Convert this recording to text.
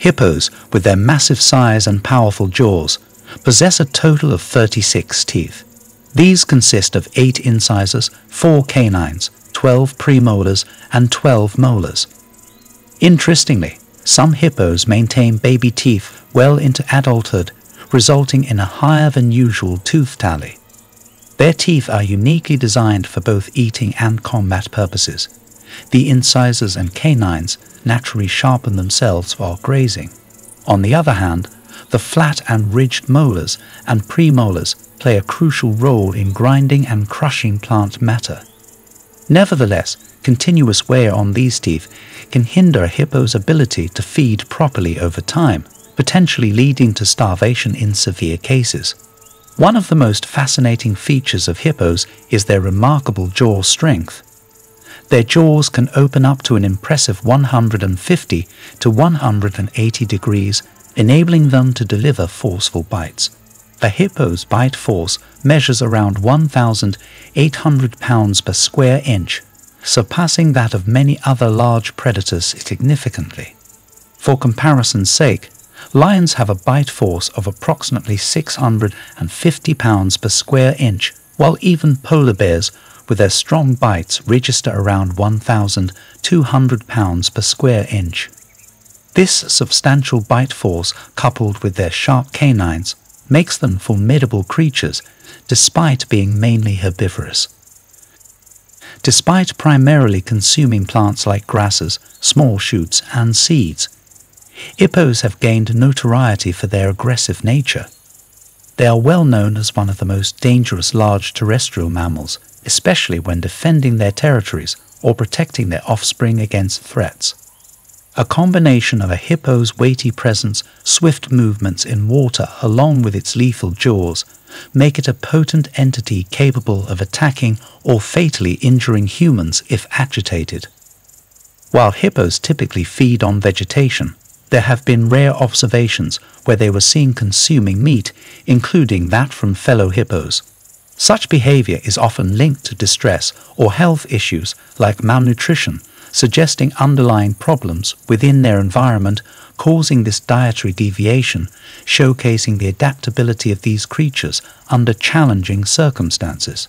Hippos, with their massive size and powerful jaws, possess a total of 36 teeth. These consist of 8 incisors, 4 canines, 12 premolars, and 12 molars. Interestingly, some hippos maintain baby teeth well into adulthood, resulting in a higher than usual tooth tally. Their teeth are uniquely designed for both eating and combat purposes. The incisors and canines naturally sharpen themselves while grazing. On the other hand, the flat and ridged molars and premolars play a crucial role in grinding and crushing plant matter. Nevertheless, continuous wear on these teeth can hinder a hippo's ability to feed properly over time, potentially leading to starvation in severe cases. One of the most fascinating features of hippos is their remarkable jaw strength. Their jaws can open up to an impressive 150 to 180 degrees, enabling them to deliver forceful bites. A hippo's bite force measures around 1,800 pounds per square inch, surpassing that of many other large predators significantly. For comparison's sake, lions have a bite force of approximately 650 pounds per square inch, while even polar bears with their strong bites register around 1,200 pounds per square inch. This substantial bite force, coupled with their sharp canines, makes them formidable creatures despite being mainly herbivorous. Despite primarily consuming plants like grasses, small shoots, and seeds, hippos have gained notoriety for their aggressive nature. They are well known as one of the most dangerous large terrestrial mammals, especially when defending their territories or protecting their offspring against threats. A combination of a hippo's weighty presence, swift movements in water, along with its lethal jaws, make it a potent entity capable of attacking or fatally injuring humans if agitated. While hippos typically feed on vegetation, there have been rare observations where they were seen consuming meat, including that from fellow hippos. Such behavior is often linked to distress or health issues like malnutrition suggesting underlying problems within their environment causing this dietary deviation, showcasing the adaptability of these creatures under challenging circumstances.